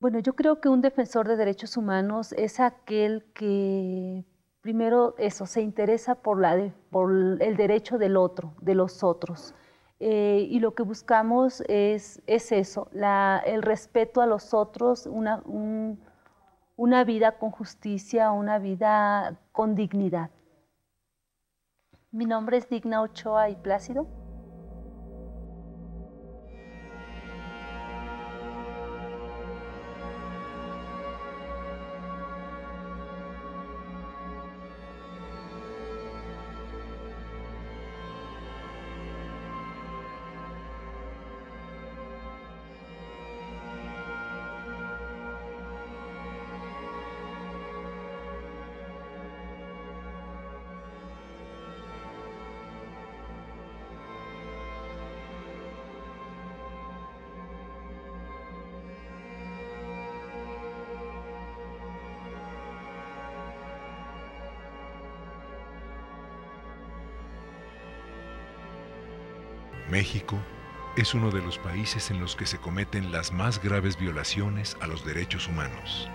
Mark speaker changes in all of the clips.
Speaker 1: Bueno, yo creo que un defensor de derechos humanos es aquel que primero eso, se interesa por, la por el derecho del otro, de los otros. Eh, y lo que buscamos es, es eso, el respeto a los otros, una, una vida con justicia, una vida con dignidad. Mi nombre es Digna Ochoa y Plácido.
Speaker 2: Es uno de los países en los que se cometen las más graves violaciones a los derechos humanos.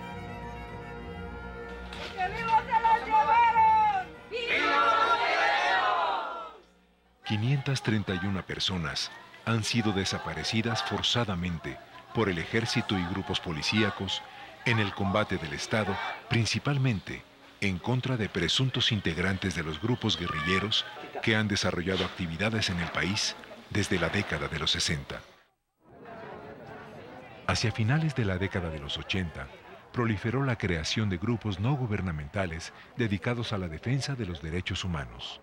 Speaker 2: 531 personas han sido desaparecidas forzadamente por el ejército y grupos policíacos en el combate del Estado, principalmente en contra de presuntos integrantes de los grupos guerrilleros que han desarrollado actividades en el país desde la década de los 60. Hacia finales de la década de los 80, proliferó la creación de grupos no gubernamentales dedicados a la defensa de los derechos humanos.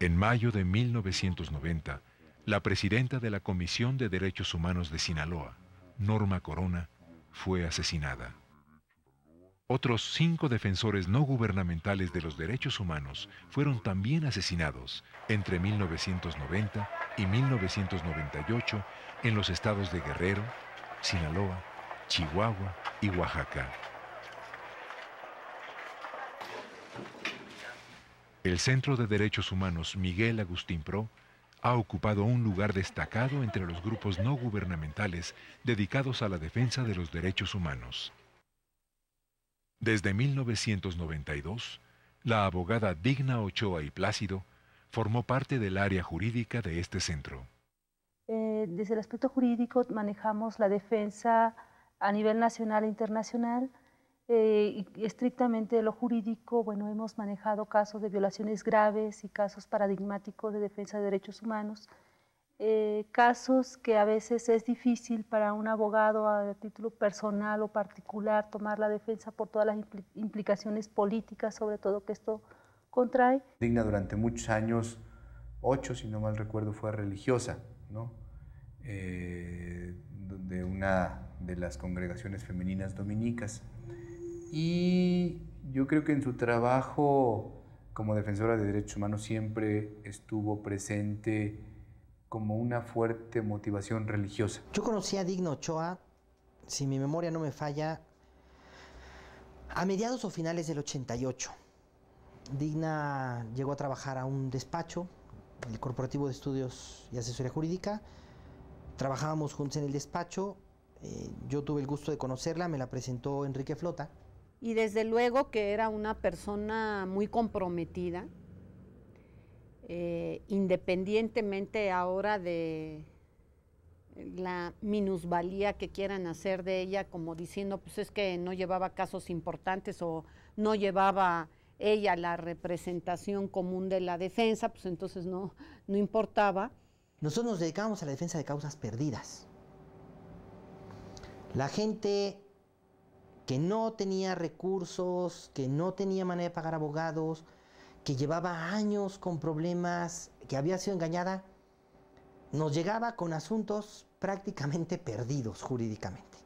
Speaker 2: En mayo de 1990, la presidenta de la Comisión de Derechos Humanos de Sinaloa, Norma Corona, fue asesinada. Otros cinco defensores no gubernamentales de los derechos humanos fueron también asesinados entre 1990 y 1998 en los estados de Guerrero, Sinaloa, Chihuahua y Oaxaca. El Centro de Derechos Humanos Miguel Agustín Pro ha ocupado un lugar destacado entre los grupos no gubernamentales dedicados a la defensa de los derechos humanos. Desde 1992, la abogada Digna Ochoa y Plácido formó parte del área jurídica de este centro.
Speaker 1: Eh, desde el aspecto jurídico manejamos la defensa a nivel nacional e internacional eh, y estrictamente lo jurídico, bueno, hemos manejado casos de violaciones graves y casos paradigmáticos de defensa de derechos humanos eh, casos que a veces es difícil para un abogado a título personal o particular tomar la defensa por todas las implicaciones políticas, sobre todo que esto contrae.
Speaker 3: Digna durante muchos años, ocho si no mal recuerdo, fue religiosa, ¿no? Eh, de una de las congregaciones femeninas dominicas. Y yo creo que en su trabajo como defensora de derechos humanos siempre estuvo presente como una fuerte motivación religiosa.
Speaker 4: Yo conocí a Digno Ochoa, si mi memoria no me falla, a mediados o finales del 88. Digna llegó a trabajar a un despacho, el Corporativo de Estudios y Asesoría Jurídica. Trabajábamos juntos en el despacho. Eh, yo tuve el gusto de conocerla, me la presentó Enrique Flota.
Speaker 5: Y desde luego que era una persona muy comprometida, eh, independientemente ahora de la minusvalía que quieran hacer de ella, como diciendo, pues es que no llevaba casos importantes o no llevaba ella la representación común de la defensa, pues entonces no, no importaba.
Speaker 4: Nosotros nos dedicábamos a la defensa de causas perdidas. La gente que no tenía recursos, que no tenía manera de pagar abogados, que llevaba años con problemas, que había sido engañada, nos llegaba con asuntos prácticamente perdidos jurídicamente.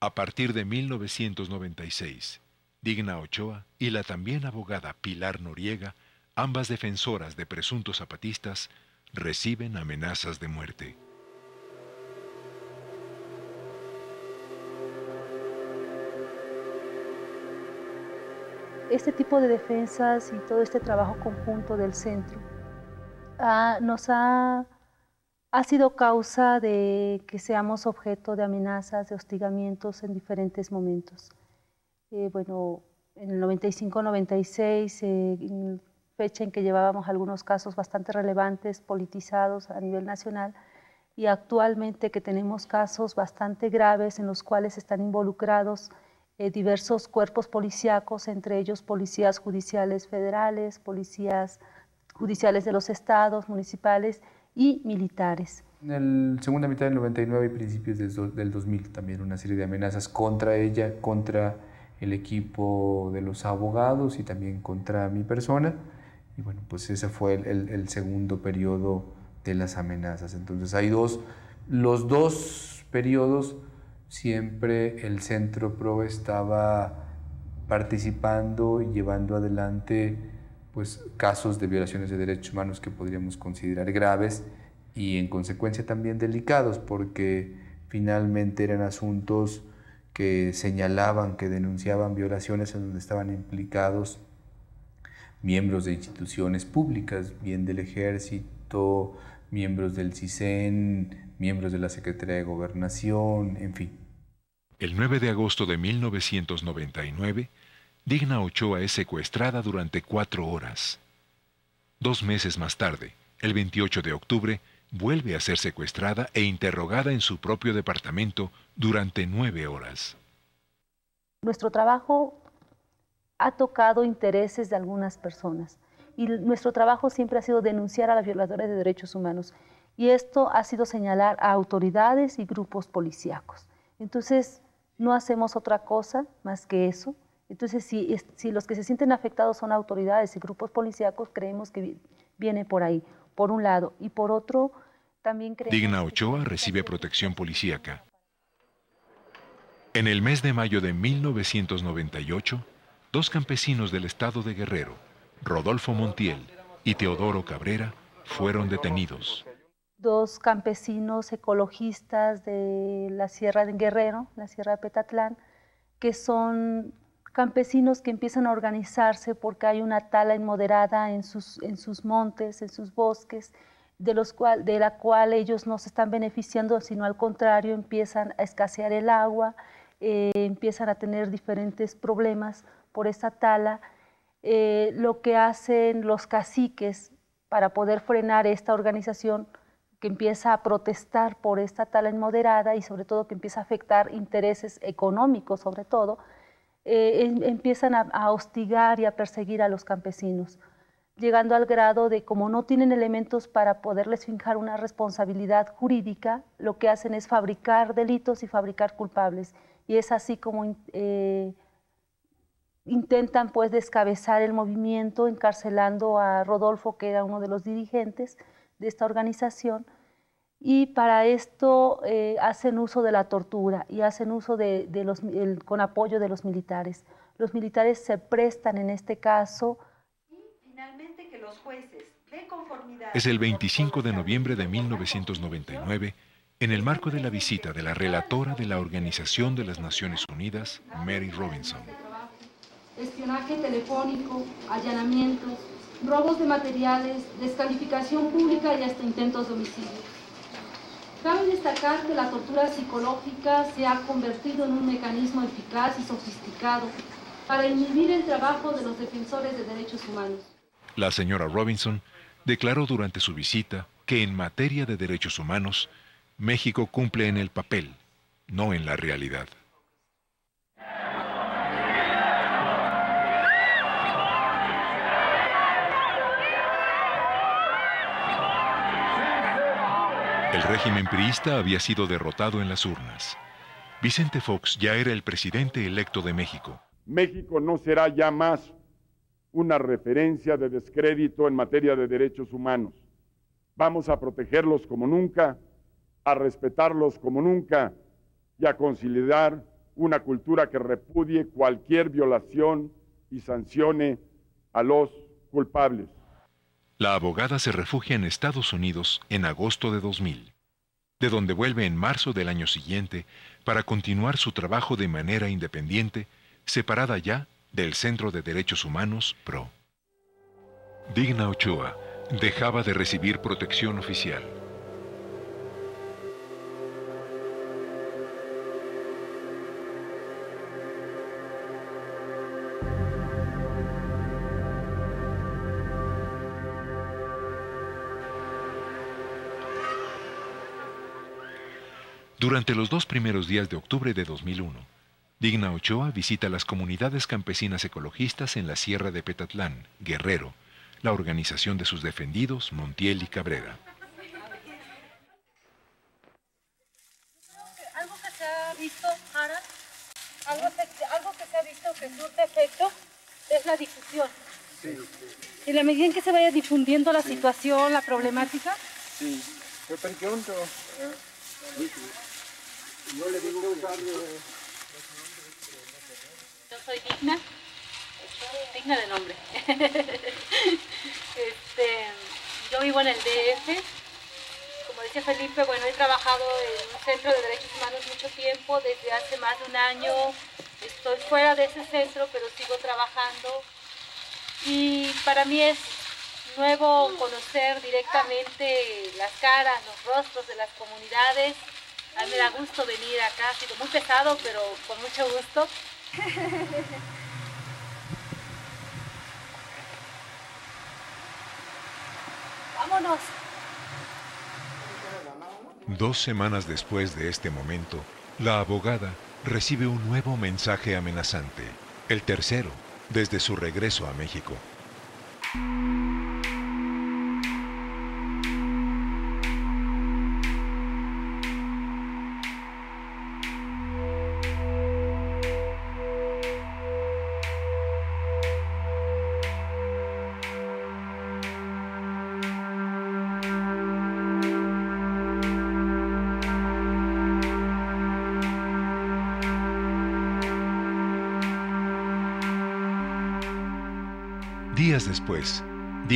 Speaker 2: A partir de 1996, Digna Ochoa y la también abogada Pilar Noriega, ambas defensoras de presuntos zapatistas, reciben amenazas de muerte.
Speaker 1: Este tipo de defensas y todo este trabajo conjunto del centro nos ha, ha sido causa de que seamos objeto de amenazas, de hostigamientos en diferentes momentos. Eh, bueno, en el 95-96, eh, fecha en que llevábamos algunos casos bastante relevantes, politizados a nivel nacional, y actualmente que tenemos casos bastante graves en los cuales están involucrados eh, diversos cuerpos policíacos, entre ellos policías judiciales federales, policías judiciales de los estados, municipales y militares.
Speaker 3: En la segunda mitad del 99 y principios del 2000 también una serie de amenazas contra ella, contra el equipo de los abogados y también contra mi persona. Y bueno, pues ese fue el, el segundo periodo de las amenazas. Entonces hay dos, los dos periodos siempre el Centro PRO estaba participando y llevando adelante pues, casos de violaciones de derechos humanos que podríamos considerar graves y en consecuencia también delicados, porque finalmente eran asuntos que señalaban, que denunciaban violaciones en donde estaban implicados miembros de instituciones públicas, bien del ejército, miembros del CISEN, miembros de la Secretaría de Gobernación, en fin.
Speaker 2: El 9 de agosto de 1999, Digna Ochoa es secuestrada durante cuatro horas. Dos meses más tarde, el 28 de octubre, vuelve a ser secuestrada e interrogada en su propio departamento durante nueve horas.
Speaker 1: Nuestro trabajo ha tocado intereses de algunas personas y nuestro trabajo siempre ha sido denunciar a las violadoras de derechos humanos y esto ha sido señalar a autoridades y grupos policíacos. Entonces, no hacemos otra cosa más que eso. Entonces, si, si los que se sienten afectados son autoridades y grupos policíacos, creemos que viene por ahí, por un lado. Y por otro, también creemos...
Speaker 2: Digna Ochoa recibe protección policíaca. En el mes de mayo de 1998, dos campesinos del estado de Guerrero, Rodolfo Montiel y Teodoro Cabrera, fueron detenidos
Speaker 1: dos campesinos ecologistas de la Sierra de Guerrero, la Sierra de Petatlán, que son campesinos que empiezan a organizarse porque hay una tala inmoderada en sus, en sus montes, en sus bosques, de, los cual, de la cual ellos no se están beneficiando, sino al contrario, empiezan a escasear el agua, eh, empiezan a tener diferentes problemas por esa tala. Eh, lo que hacen los caciques para poder frenar esta organización que empieza a protestar por esta tala inmoderada y sobre todo que empieza a afectar intereses económicos sobre todo, eh, em, empiezan a, hostigar y a perseguir a los campesinos, llegando al grado de como no tienen elementos para poderles fijar una responsabilidad jurídica, lo que hacen es fabricar delitos y fabricar culpables. Y es así como eh, intentan pues descabezar el movimiento encarcelando a Rodolfo, que era uno de los dirigentes, de esta organización y para esto eh, hacen uso de la tortura y hacen uso de, los, con apoyo de los militares. Los militares se prestan en este caso. Y finalmente
Speaker 2: que los jueces, conformidad... Es el 25 de noviembre de 1999, en el marco de la visita de la relatora de la Organización de las Naciones Unidas, Mary Robinson.
Speaker 1: Espionaje telefónico, allanamientos, robos de materiales, descalificación pública y hasta intentos de homicidio. Cabe destacar que la tortura psicológica se ha convertido en un mecanismo eficaz y sofisticado para inhibir el trabajo de los defensores de derechos humanos.
Speaker 2: La señora Robinson declaró durante su visita que en materia de derechos humanos, México cumple en el papel, no en la realidad. El régimen priista había sido derrotado en las urnas. Vicente Fox ya era el presidente electo de México.
Speaker 6: México no será ya más una referencia de descrédito en materia de derechos humanos. Vamos a protegerlos como nunca, a respetarlos como nunca y a consolidar una cultura que repudie cualquier violación y sancione a los culpables.
Speaker 2: La abogada se refugia en Estados Unidos en agosto de 2000, de donde vuelve en marzo del año siguiente para continuar su trabajo de manera independiente, separada ya del Centro de Derechos Humanos PRO. Digna Ochoa dejaba de recibir protección oficial. Durante los dos primeros días de octubre de 2001, Digna Ochoa visita las comunidades campesinas ecologistas en la Sierra de Petatlán, Guerrero, la organización de sus defendidos, Montiel y Cabrera.
Speaker 7: Algo que se ha visto, Ara, algo, que se ha visto que surte efecto es la difusión. Sí, Y la medida en que se vaya difundiendo la situación, la problemática. Sí, pronto. Yo soy digna, digna de nombre. este, yo vivo en el DF. Como dice Felipe, bueno, he trabajado en un centro de derechos humanos mucho tiempo, desde hace más de un año. Estoy fuera de ese centro, pero sigo trabajando. Y para mí es nuevo conocer directamente las caras, los rostros de las comunidades. A me da gusto venir acá, ha sido muy pesado, pero con mucho gusto. Vámonos.
Speaker 2: Dos semanas después de este momento, la abogada recibe un nuevo mensaje amenazante, el tercero, desde su regreso a México.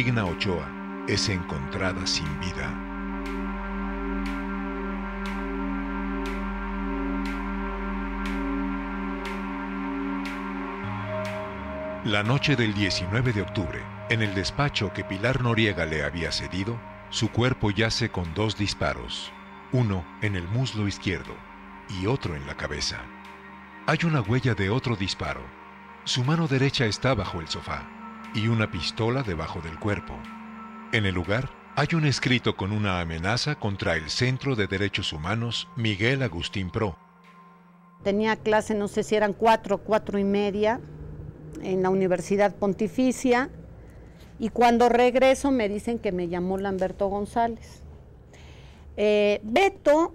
Speaker 2: Digna Ochoa es encontrada sin vida. La noche del 19 de octubre, en el despacho que Pilar Noriega le había cedido, su cuerpo yace con dos disparos, uno en el muslo izquierdo y otro en la cabeza. Hay una huella de otro disparo. Su mano derecha está bajo el sofá y una pistola debajo del cuerpo. En el lugar hay un escrito con una amenaza contra el Centro de Derechos Humanos Miguel Agustín Pro.
Speaker 5: Tenía clase, no sé si eran cuatro, cuatro y media, en la Universidad Pontificia, y cuando regreso me dicen que me llamó Lamberto González. Eh, Beto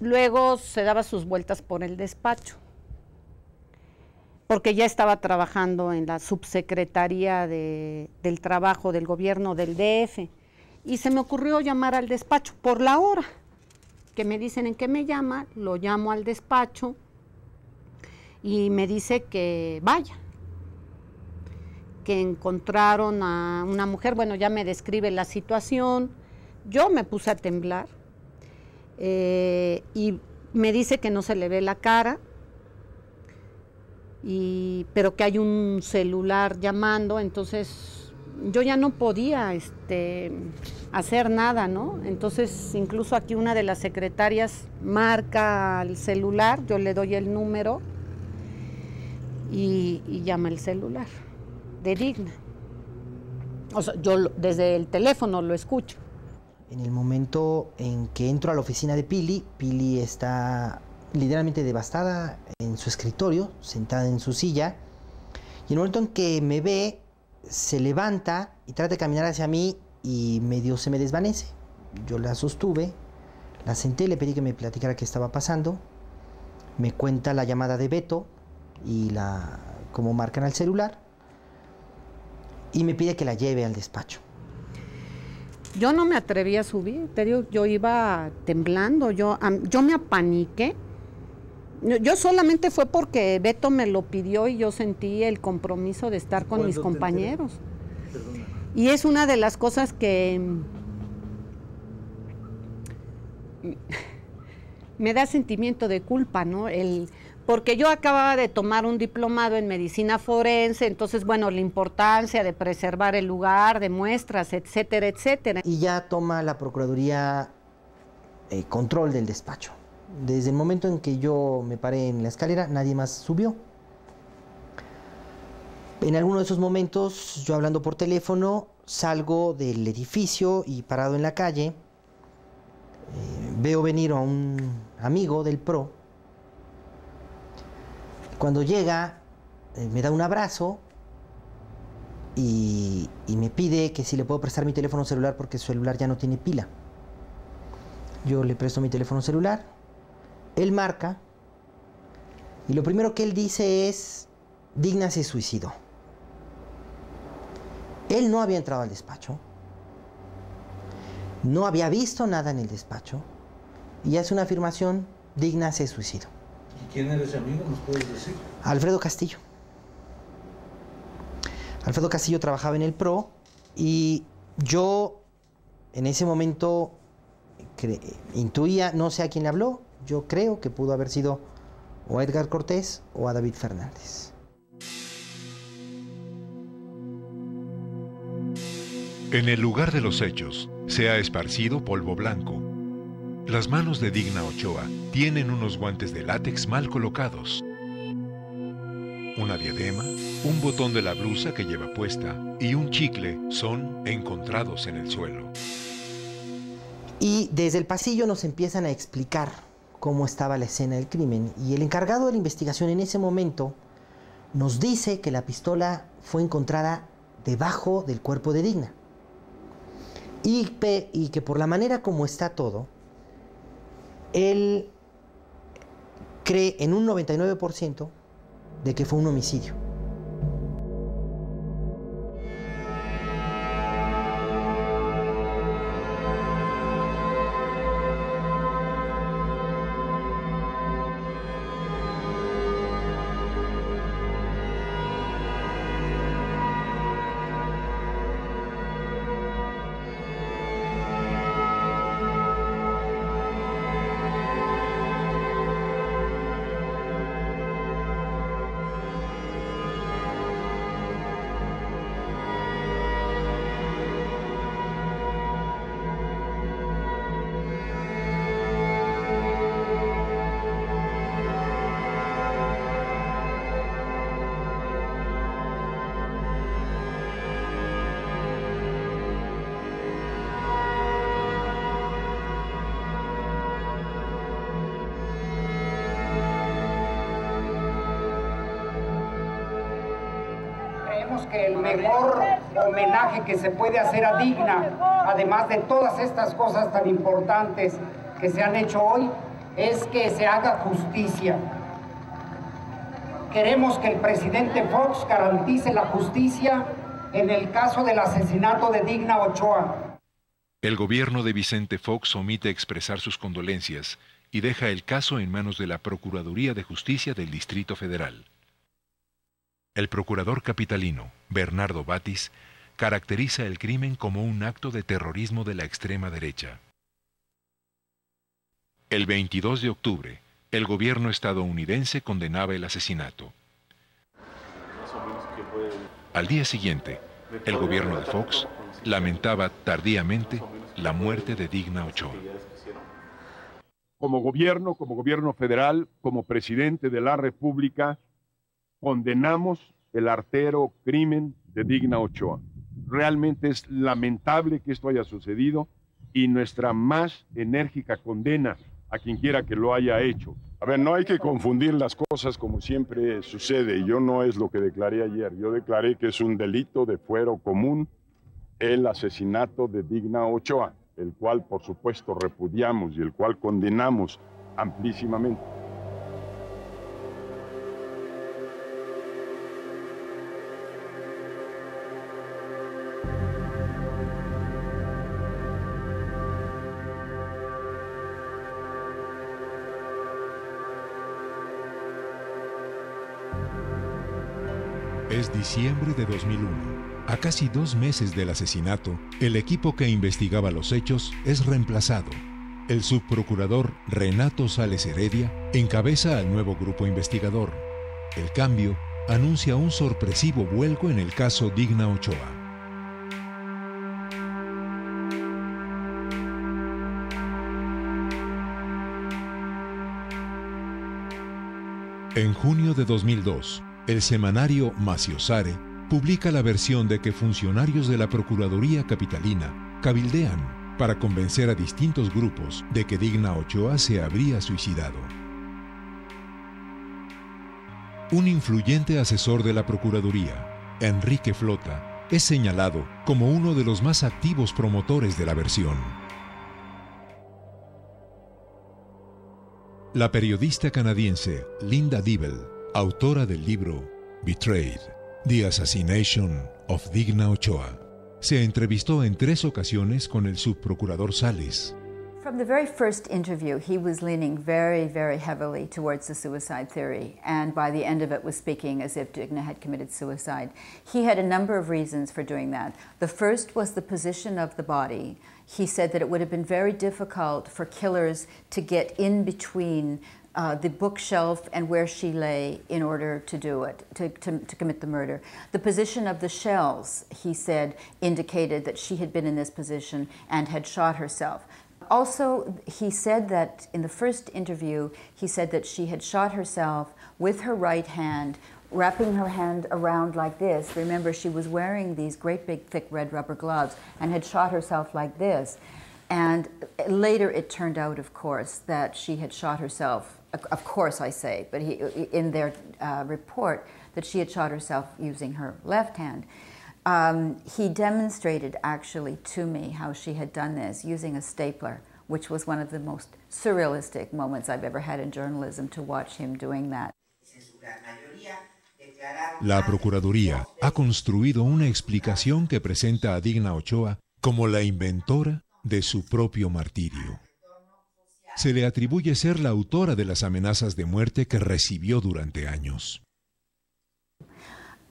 Speaker 5: luego se daba sus vueltas por el despacho porque ya estaba trabajando en la subsecretaría del trabajo del gobierno del DF. Y se me ocurrió llamar al despacho por la hora, que me dicen en qué me llama, lo llamo al despacho y me dice que vaya, que encontraron a una mujer, bueno, ya me describe la situación, yo me puse a temblar eh, y me dice que no se le ve la cara, y, pero que hay un celular llamando, entonces yo ya no podía este, hacer nada, ¿no? Entonces incluso aquí una de las secretarias marca el celular, yo le doy el número y, y llama el celular de Digna. O sea, yo desde el teléfono lo escucho.
Speaker 4: En el momento en que entro a la oficina de Pili, Pili está literalmente devastada en su escritorio, sentada en su silla, y en el momento en que me ve, se levanta y trata de caminar hacia mí y medio se me desvanece. Yo la sostuve, la senté, le pedí que me platicara qué estaba pasando, me cuenta la llamada de Beto y la cómo marcan el celular y me pide que la lleve al despacho.
Speaker 5: Yo no me atreví a subir, te digo, yo iba temblando, yo, yo me apaniqué yo solamente fue porque Beto me lo pidió y yo sentí el compromiso de estar con mis compañeros. Y es una de las cosas que me da sentimiento de culpa, ¿no? El, porque yo acababa de tomar un diplomado en medicina forense, entonces, bueno, la importancia de preservar el lugar, de muestras, etcétera, etcétera.
Speaker 4: Y ya toma la Procuraduría eh, control del despacho. Desde el momento en que yo me paré en la escalera, nadie más subió. En alguno de esos momentos, yo hablando por teléfono, salgo del edificio y parado en la calle, eh, veo venir a un amigo del PRO. Cuando llega, eh, me da un abrazo y, y me pide que si le puedo prestar mi teléfono celular porque su celular ya no tiene pila. Yo le presto mi teléfono celular, él marca y lo primero que él dice es, Digna se suicidó. Él no había entrado al despacho, no había visto nada en el despacho y hace una afirmación, Digna se suicidó.
Speaker 8: ¿Y quién era ese amigo? ¿Nos puedes decir?
Speaker 4: Alfredo Castillo. Alfredo Castillo trabajaba en el PRO y yo en ese momento intuía, no sé a quién le habló, yo creo que pudo haber sido o a Edgar Cortés o a David Fernández.
Speaker 2: En el lugar de los hechos se ha esparcido polvo blanco. Las manos de Digna Ochoa tienen unos guantes de látex mal colocados, una diadema, un botón de la blusa que lleva puesta y un chicle son encontrados en el suelo.
Speaker 4: Y desde el pasillo nos empiezan a explicar cómo estaba la escena del crimen. Y el encargado de la investigación en ese momento nos dice que la pistola fue encontrada debajo del cuerpo de Digna. Y, que por la manera como está todo, él cree en un 99% de que fue un homicidio.
Speaker 9: Que se puede hacer a Digna, además de todas estas cosas tan importantes que se han hecho hoy, es que se haga justicia. Queremos que el presidente Fox garantice la justicia en el caso del asesinato de Digna Ochoa.
Speaker 2: El gobierno de Vicente Fox omite expresar sus condolencias y deja el caso en manos de la Procuraduría de Justicia del Distrito Federal. El procurador capitalino, Bernardo Batis, caracteriza el crimen como un acto de terrorismo de la extrema derecha. El 22 de octubre, el gobierno estadounidense condenaba el asesinato. Al día siguiente, el gobierno de Fox lamentaba tardíamente la muerte de Digna Ochoa.
Speaker 6: Como gobierno, como gobierno federal, como presidente de la República, condenamos el artero crimen de Digna Ochoa. Realmente es lamentable que esto haya sucedido y nuestra más enérgica condena a quien quiera que lo haya hecho.
Speaker 10: A ver, no hay que confundir las cosas como siempre sucede. Yo no es lo que declaré ayer. Yo declaré que es un delito de fuero común el asesinato de Digna Ochoa, el cual por supuesto repudiamos y el cual condenamos amplísimamente.
Speaker 2: Diciembre de 2001. A casi dos meses del asesinato, el equipo que investigaba los hechos es reemplazado. El subprocurador Renato Sales Heredia encabeza al nuevo grupo investigador. El cambio anuncia un sorpresivo vuelco en el caso Digna Ochoa. En junio de 2002, el semanario Maciosare publica la versión de que funcionarios de la Procuraduría Capitalina cabildean para convencer a distintos grupos de que Digna Ochoa se habría suicidado. Un influyente asesor de la Procuraduría, Enrique Flota, es señalado como uno de los más activos promotores de la versión. La periodista canadiense Linda Dibble, autora del libro Betrayed, The Assassination of Digna Ochoa, se entrevistó en tres ocasiones con el subprocurador Sales.
Speaker 11: From the very first interview, he was leaning very, very heavily towards the suicide theory, and by the end of it was speaking as if Digna had committed suicide. He had a number of reasons for doing that. The first was the position of the body. He said that it would have been very difficult for killers to get in between uh, the bookshelf and where she lay in order to do it, to, to, to, commit the murder. The position of the shells, he said, indicated that she had been in this position and had shot herself. Also, he said that in the first interview, he said that she had shot herself with her right hand, wrapping her hand around like this. Remember, she was wearing these great big thick red rubber gloves and had shot herself like this. And later it turned out, of course, that she had shot herself of course I say, but he, in their uh, report, that she had shot herself using her left hand. Um, he demonstrated actually to me how she had done this using a stapler, which was one of the most surrealistic moments I've ever had in journalism to watch him doing that.
Speaker 2: La Procuraduría ha construido una explicación que presenta a Digna Ochoa como la inventora de su propio martirio. Se le atribuye ser la autora de las amenazas de muerte que recibió durante años.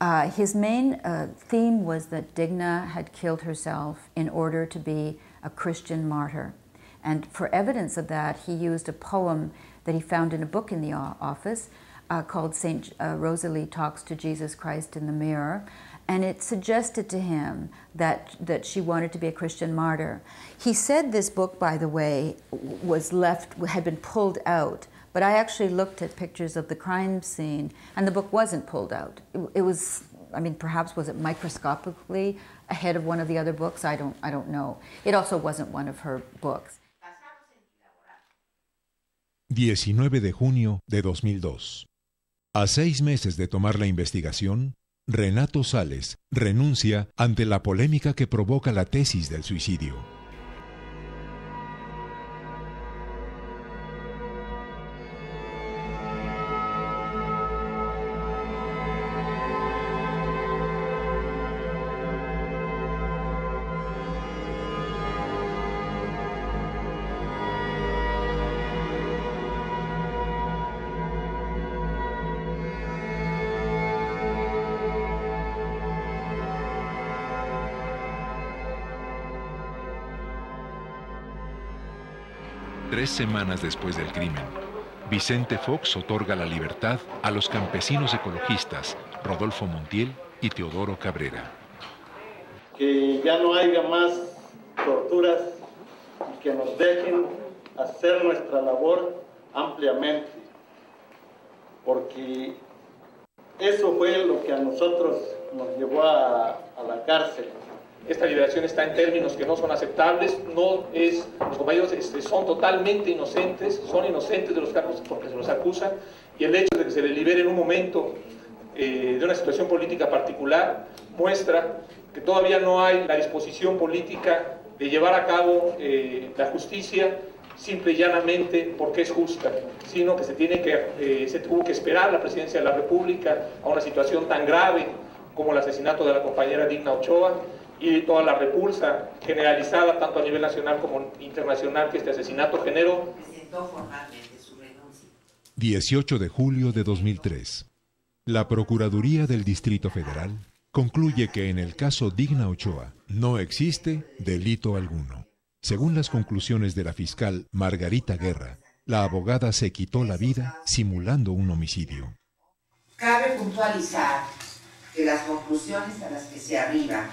Speaker 11: Uh, his main uh, theme was that Digna had killed herself in order to be a Christian martyr. And for evidence of that, he used a poem that he found in a book in the office uh, called St. Uh, Rosalie Talks to Jesus Christ in the Mirror and it suggested to him that, that she wanted to be a Christian martyr. He said this book, by the way, was left, had been pulled out, but I actually looked at pictures of the crime scene, and the book wasn't pulled out. It, it was, I mean, perhaps was it microscopically ahead of one of the other books? I don't, I don't know. It also wasn't one of her books.
Speaker 2: 19 de junio de 2002. A seis meses de tomar la investigación, Renato Sales renuncia ante la polémica que provoca la tesis del suicidio. Semanas después del crimen, Vicente Fox otorga la libertad a los campesinos ecologistas Rodolfo Montiel y Teodoro Cabrera.
Speaker 12: Que ya no haya más torturas y que nos dejen hacer nuestra labor ampliamente, porque eso fue lo que a nosotros nos llevó a la cárcel
Speaker 13: esta liberación está en términos que no son aceptables, no es, los compañeros este, son totalmente inocentes, son inocentes de los cargos porque se los acusan, y el hecho de que se les libere en un momento eh, de una situación política particular muestra que todavía no hay la disposición política de llevar a cabo eh, la justicia simple y llanamente porque es justa, sino que se, tiene que, eh, se tuvo que esperar la presidencia de la República a una situación tan grave como el asesinato de la compañera Digna Ochoa, y toda la repulsa generalizada tanto a nivel nacional como internacional que este asesinato generó.
Speaker 2: 18 de julio de 2003. La Procuraduría del Distrito Federal concluye que en el caso Digna Ochoa no existe delito alguno. Según las conclusiones de la fiscal Margarita Guerra, la abogada se quitó la vida simulando un homicidio.
Speaker 14: Cabe puntualizar que las conclusiones a las que se arriba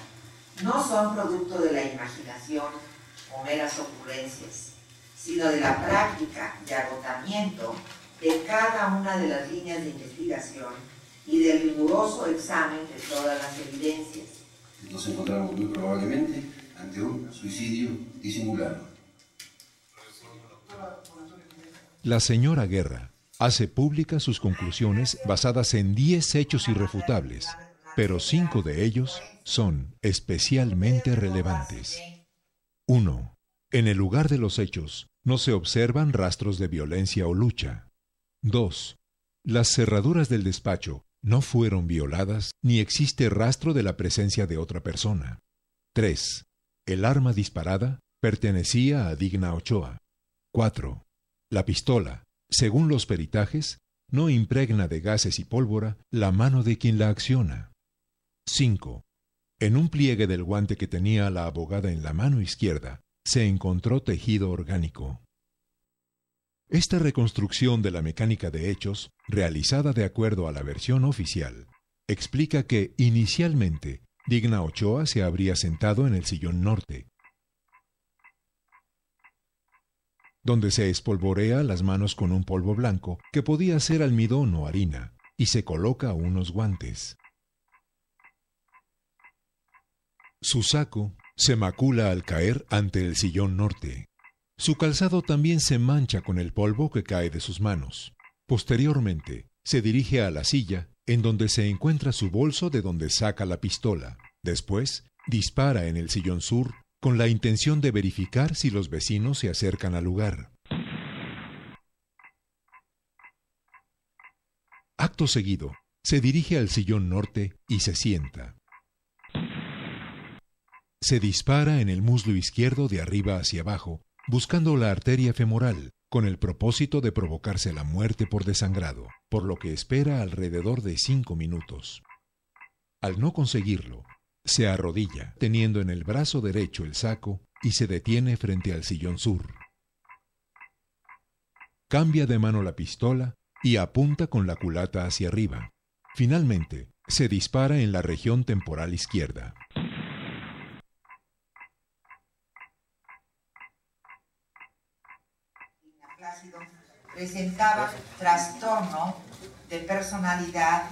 Speaker 14: no son producto de la imaginación o meras ocurrencias, sino de la práctica y agotamiento de cada una de las líneas de investigación y del riguroso examen de todas las evidencias.
Speaker 15: Nos encontramos muy probablemente ante un suicidio disimularlo.
Speaker 2: La señora Guerra hace públicas sus conclusiones basadas en 10 hechos irrefutables, pero cinco de ellos son especialmente relevantes. 1. En el lugar de los hechos no se observan rastros de violencia o lucha. 2. Las cerraduras del despacho no fueron violadas ni existe rastro de la presencia de otra persona. 3. El arma disparada pertenecía a Digna Ochoa. 4. La pistola, según los peritajes, no impregna de gases y pólvora la mano de quien la acciona. 5. En un pliegue del guante que tenía la abogada en la mano izquierda, se encontró tejido orgánico. Esta reconstrucción de la mecánica de hechos, realizada de acuerdo a la versión oficial, explica que inicialmente Digna Ochoa se habría sentado en el sillón norte, donde se espolvorea las manos con un polvo blanco que podía ser almidón o harina, y se coloca unos guantes. Su saco se macula al caer ante el sillón norte. Su calzado también se mancha con el polvo que cae de sus manos. Posteriormente, se dirige a la silla, en donde se encuentra su bolso de donde saca la pistola. Después, dispara en el sillón sur con la intención de verificar si los vecinos se acercan al lugar. Acto seguido, se dirige al sillón norte y se sienta. Se dispara en el muslo izquierdo de arriba hacia abajo, buscando la arteria femoral, con el propósito de provocarse la muerte por desangrado, por lo que espera alrededor de cinco minutos. Al no conseguirlo, se arrodilla, teniendo en el brazo derecho el saco, y se detiene frente al sillón sur. Cambia de mano la pistola y apunta con la culata hacia arriba. Finalmente, se dispara en la región temporal izquierda.
Speaker 14: Presentaba trastorno de personalidad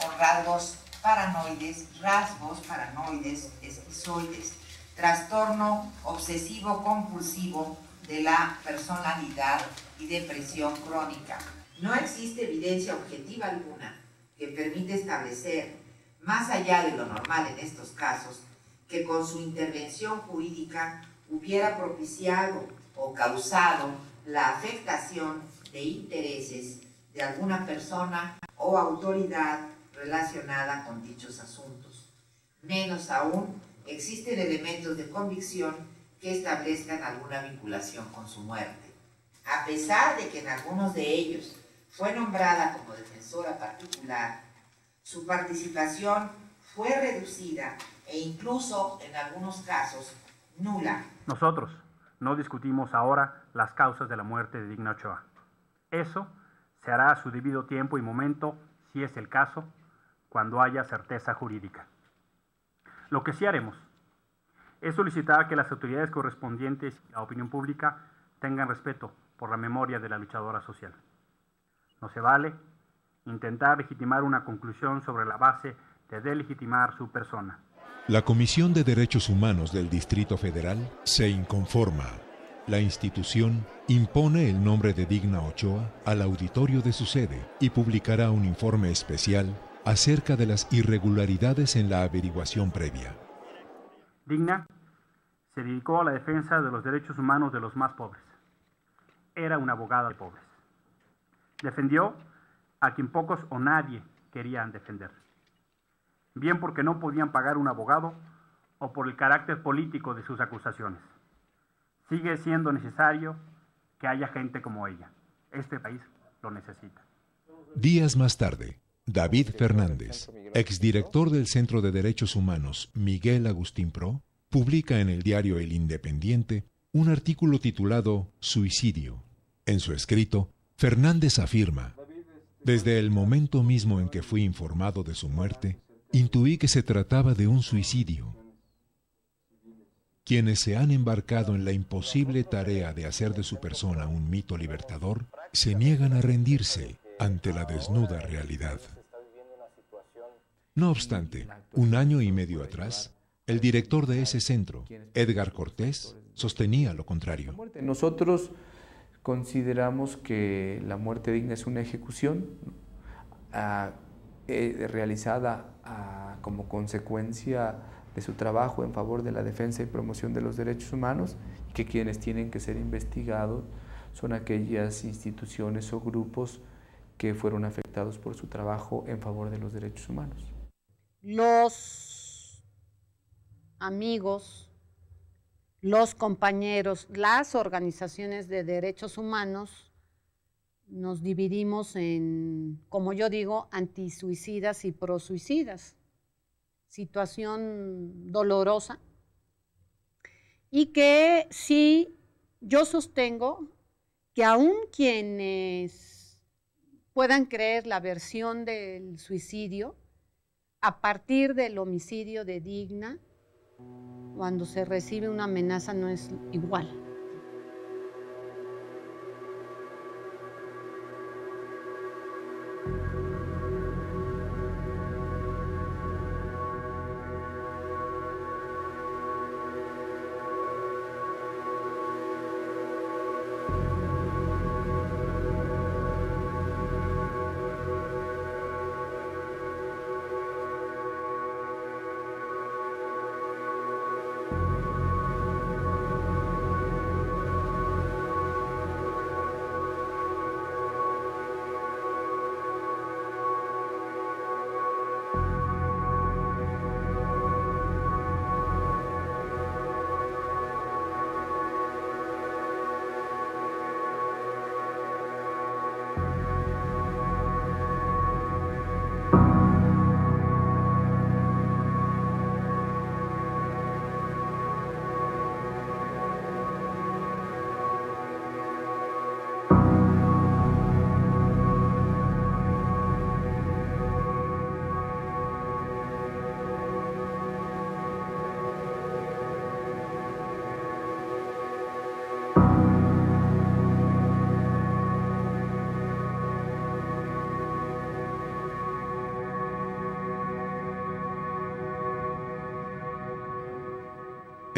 Speaker 14: con rasgos paranoides, rasgos paranoides, esquizoides, trastorno obsesivo compulsivo de la personalidad y depresión crónica. No existe evidencia objetiva alguna que permita establecer, más allá de lo normal en estos casos, que con su intervención jurídica hubiera propiciado o causado la afectación de intereses de alguna persona o autoridad relacionada con dichos asuntos. Menos aún, existen elementos de convicción que establezcan alguna vinculación con su muerte. A pesar de que en algunos de ellos fue nombrada como defensora particular, su participación fue reducida e incluso en algunos casos nula.
Speaker 16: Nosotros no discutimos ahora las causas de la muerte de Digna Ochoa. Eso se hará a su debido tiempo y momento, si es el caso, cuando haya certeza jurídica. Lo que sí haremos es solicitar que las autoridades correspondientes y la opinión pública tengan respeto por la memoria de la luchadora social. No se vale intentar legitimar una conclusión sobre la base de delegitimar su persona.
Speaker 2: La Comisión de Derechos Humanos del Distrito Federal se inconforma. La institución impone el nombre de Digna Ochoa al auditorio de su sede y publicará un informe especial acerca de las irregularidades en la averiguación previa.
Speaker 16: Digna se dedicó a la defensa de los derechos humanos de los más pobres. Era una abogada de pobres. Defendió a quien pocos o nadie querían defender. Bien porque no podían pagar un abogado o por el carácter político de sus acusaciones. Sigue siendo necesario que haya gente como ella. Este país lo necesita.
Speaker 2: Días más tarde, David Fernández, exdirector del Centro de Derechos Humanos Miguel Agustín Pro, publica en el diario El Independiente un artículo titulado Suicidio. En su escrito, Fernández afirma, desde el momento mismo en que fui informado de su muerte, intuí que se trataba de un suicidio. Quienes se han embarcado en la imposible tarea de hacer de su persona un mito libertador, se niegan a rendirse ante la desnuda realidad. No obstante, un año y medio atrás, El director de ese centro, Edgar Cortés, sostenía lo contrario.
Speaker 3: Nosotros consideramos que la muerte digna es una ejecución ah, eh, realizada ah, como consecuencia de su trabajo en favor de la defensa y promoción de los derechos humanos y que quienes tienen que ser investigados son aquellas instituciones o grupos que fueron afectados por su trabajo en favor de los derechos humanos.
Speaker 5: Los amigos, los compañeros, las organizaciones de derechos humanos nos dividimos en, como yo digo, antisuicidas y prosuicidas. Situación dolorosa. Y que sí, yo sostengo que aún quienes puedan creer la versión del suicidio, a partir del homicidio de Digna, cuando se recibe una amenaza no es igual.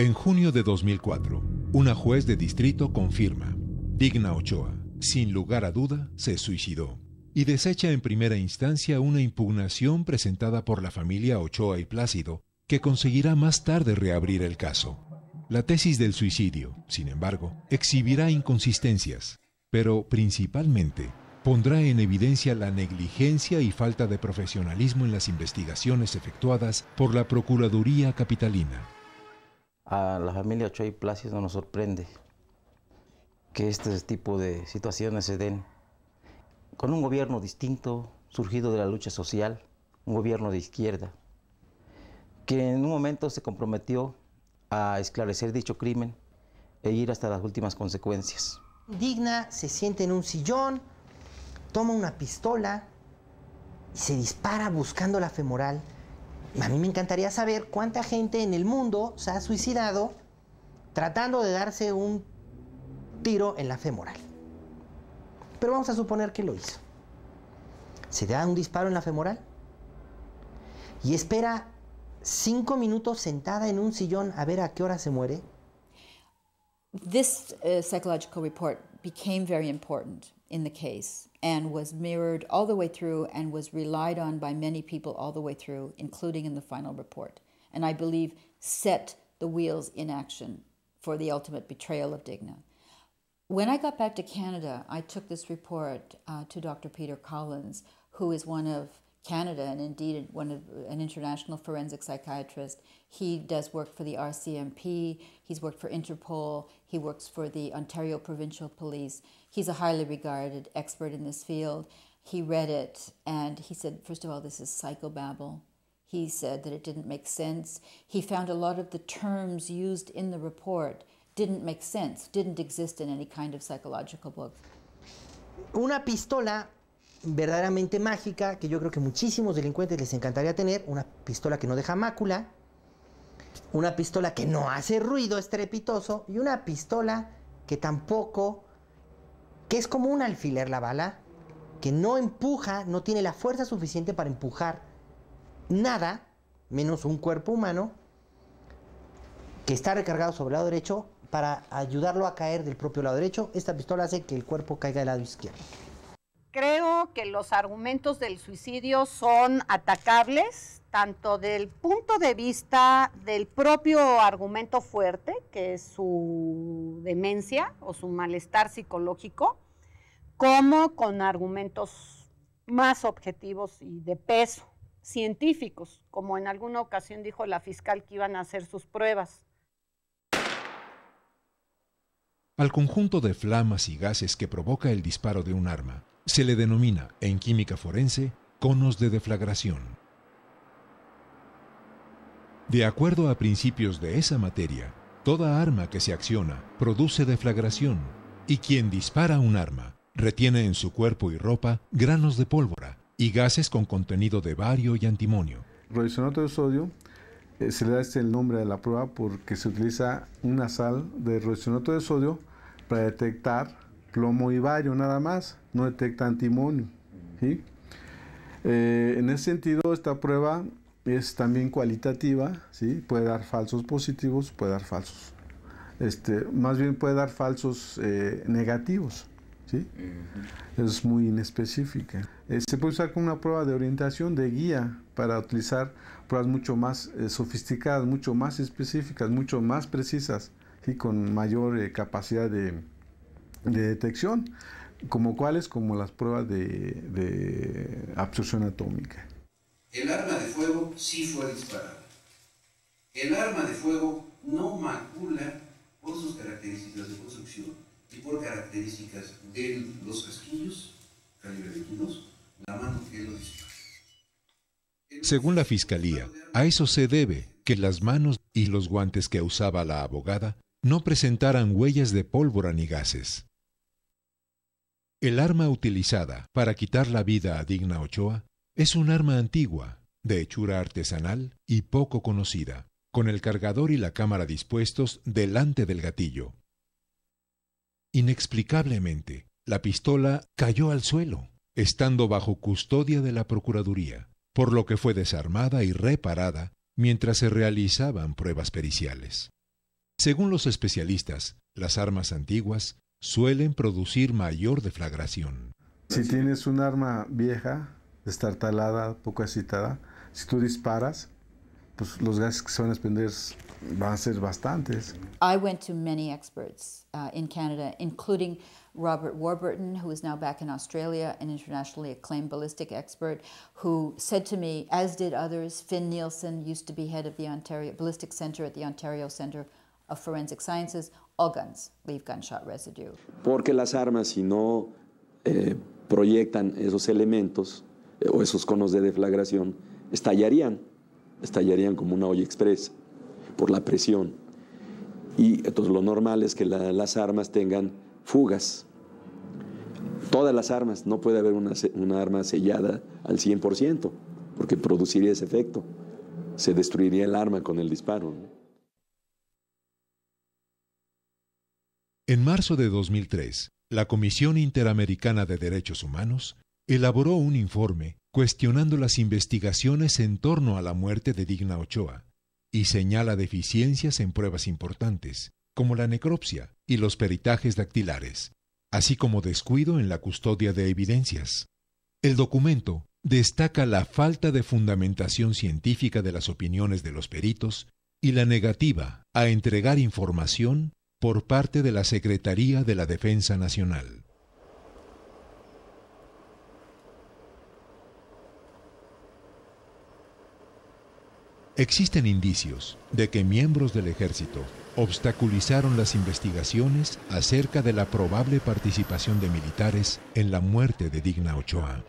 Speaker 2: En junio de 2004, una juez de distrito confirma, Digna Ochoa, sin lugar a duda, se suicidó y desecha en primera instancia una impugnación presentada por la familia Ochoa y Plácido, que conseguirá más tarde reabrir el caso. La tesis del suicidio, sin embargo, exhibirá inconsistencias, pero principalmente pondrá en evidencia la negligencia y falta de profesionalismo en las investigaciones efectuadas por la Procuraduría Capitalina
Speaker 15: a la familia Ochoa y Plácido nos sorprende que este tipo de situaciones se den con un gobierno distinto, surgido de la lucha social, un gobierno de izquierda, que en un momento se comprometió a esclarecer dicho crimen e ir hasta las últimas consecuencias.
Speaker 4: Digna se siente en un sillón, toma una pistola y se dispara buscando la femoral a mí me encantaría saber cuánta gente en el mundo se ha suicidado tratando de darse un tiro en la femoral. Pero vamos a suponer que lo hizo. Se da un disparo en la femoral y espera cinco minutos sentada en un sillón a ver a qué hora se muere.
Speaker 11: This uh, psychological report became very important in the case and was mirrored all the way through and was relied on by many people all the way through, including in the final report. And I believe set the wheels in action for the ultimate betrayal of Digna. When I got back to Canada, I took this report uh, to Dr. Peter Collins, who is one of Canada and indeed one of an international forensic psychiatrist. He does work for the RCMP, he's worked for Interpol, he works for the Ontario Provincial Police. He's a highly regarded expert in this field. He read it and he said, first of all, this is psychobabble. He said that it didn't make sense. He found a lot of the terms used in the report didn't make sense, didn't exist in any kind of psychological book.
Speaker 4: Una pistola verdaderamente mágica que yo creo que muchísimos delincuentes les encantaría tener, una pistola que no deja mácula, una pistola que no hace ruido estrepitoso y una pistola que tampoco, que es como un alfiler la bala, que no empuja, no tiene la fuerza suficiente para empujar nada, menos un cuerpo humano, que está recargado sobre el lado derecho para ayudarlo a caer del propio lado derecho. Esta pistola hace que el cuerpo caiga del lado izquierdo.
Speaker 5: Creo que los argumentos del suicidio son atacables, tanto del punto de vista del propio argumento fuerte, que es su demencia o su malestar psicológico, como con argumentos más objetivos y de peso, científicos, como en alguna ocasión dijo la fiscal que iban a hacer sus pruebas.
Speaker 2: Al conjunto de flamas y gases que provoca el disparo de un arma se le denomina en química forense conos de deflagración. De acuerdo a principios de esa materia, toda arma que se acciona produce deflagración y quien dispara un arma retiene en su cuerpo y ropa granos de pólvora y gases con contenido de bario y antimonio.
Speaker 17: Rodisonato de sodio eh, se le da este el nombre a la prueba porque se utiliza una sal de rodisonato de sodio para detectar plomo y bario nada más, no detecta antimonio. Eh, en ese sentido, esta prueba es también cualitativa, ¿sí? puede dar falsos positivos, puede dar falsos. Este, más bien puede dar falsos eh, negativos. ¿sí? Es muy inespecífica. Eh, se puede usar como una prueba de orientación, de guía, para utilizar pruebas mucho más sofisticadas, mucho más específicas, mucho más precisas, y con mayor capacidad de, de detección, como cuáles, como las pruebas de, de absorción atómica.
Speaker 18: El arma de fuego sí fue disparada. El arma de fuego no macula por sus características de construcción y por características de los casquillos, calibre 22, la mano que lo dispara.
Speaker 2: Según la Fiscalía, a eso se debe que las manos y los guantes que usaba la abogada no presentaran huellas de pólvora ni gases. El arma utilizada para quitar la vida a Digna Ochoa es un arma antigua, de hechura artesanal y poco conocida, con el cargador y la cámara dispuestos delante del gatillo. Inexplicablemente, la pistola cayó al suelo, estando bajo custodia de la Procuraduría, por lo que fue desarmada y reparada mientras se realizaban pruebas periciales. Según los especialistas, las armas antiguas suelen producir mayor deflagración.
Speaker 17: Si tienes un arma vieja, destartalada, poco excitada, si tú disparas, pues los gases que se van a expender van a ser bastantes.
Speaker 11: I went to many experts uh, in Canada, including Robert Warburton, who is now back in Australia, an internationally acclaimed ballistic expert, who said to me, as did others, Finn Nielsen used to be head of the Ontario Ballistic Center at the Ontario Center of Forensic Sciences, all guns leave gunshot residue.
Speaker 19: Porque las armas, si no eh, proyectan esos elementos eh, o esos conos de deflagración, estallarían, estallarían como una olla express por la presión. Y entonces lo normal es que la, las armas tengan fugas. Todas las armas, no puede haber una, una arma sellada al 100%, porque produciría ese efecto. Se destruiría el arma con el disparo. ¿no?
Speaker 2: En marzo de 2003, la Comisión Interamericana de Derechos Humanos elaboró un informe cuestionando las investigaciones en torno a la muerte de Digna Ochoa y señala deficiencias en pruebas importantes, como la necropsia y los peritajes dactilares, así como descuido en la custodia de evidencias. El documento destaca la falta de fundamentación científica de las opiniones de los peritos y la negativa a entregar información por parte de la Secretaría de la Defensa Nacional. Existen indicios de que miembros del ejército obstaculizaron las investigaciones acerca de la probable participación de militares en la muerte de Digna Ochoa.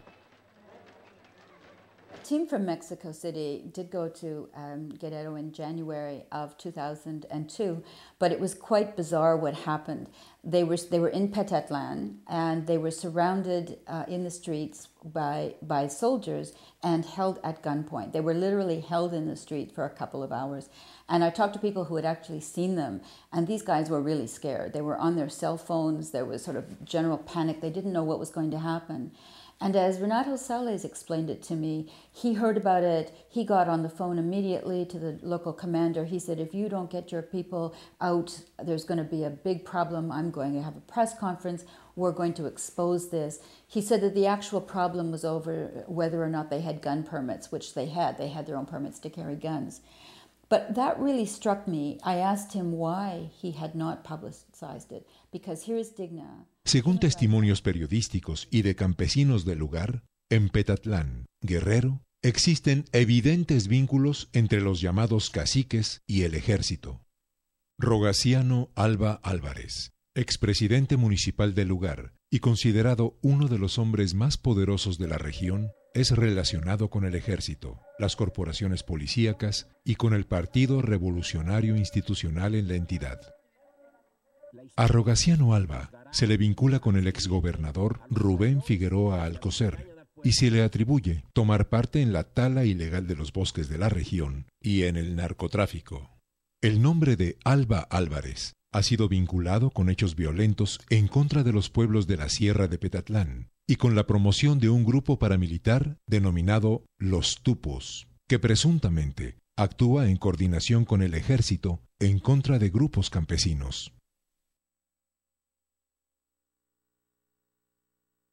Speaker 11: Team from Mexico City did go to um, Guerrero in January of 2002, but it was quite bizarre what happened. They were they were in Petatlan and they were surrounded uh, in the streets by by soldiers and held at gunpoint. They were literally held in the street for a couple of hours. And I talked to people who had actually seen them, and these guys were really scared. They were on their cell phones. There was sort of general panic. They didn't know what was going to happen. And as Renato Sales explained it to me, he heard about it. He got on the phone immediately to the local commander. He said, If you don't get your people out, there's going to be a big problem. I'm going to have a press conference. We're going to expose this. He said that the actual problem was over whether or not they had gun permits, which they had. They had their own permits to carry guns. But that really struck me. I asked him why he had not publicized it, because here is Digna.
Speaker 2: Según testimonios periodísticos y de campesinos del lugar, en Petatlán, Guerrero, existen evidentes vínculos entre los llamados caciques y el ejército. Rogaciano Alba Álvarez, expresidente municipal del lugar y considerado uno de los hombres más poderosos de la región, es relacionado con el ejército, las corporaciones policíacas y con el Partido Revolucionario Institucional en la entidad. A Rogaciano Alba se le vincula con el exgobernador Rubén Figueroa Alcocer y se le atribuye tomar parte en la tala ilegal de los bosques de la región y en el narcotráfico. El nombre de Alba Álvarez ha sido vinculado con hechos violentos en contra de los pueblos de la Sierra de Petatlán y con la promoción de un grupo paramilitar denominado Los Tupos, que presuntamente actúa en coordinación con el ejército en contra de grupos campesinos.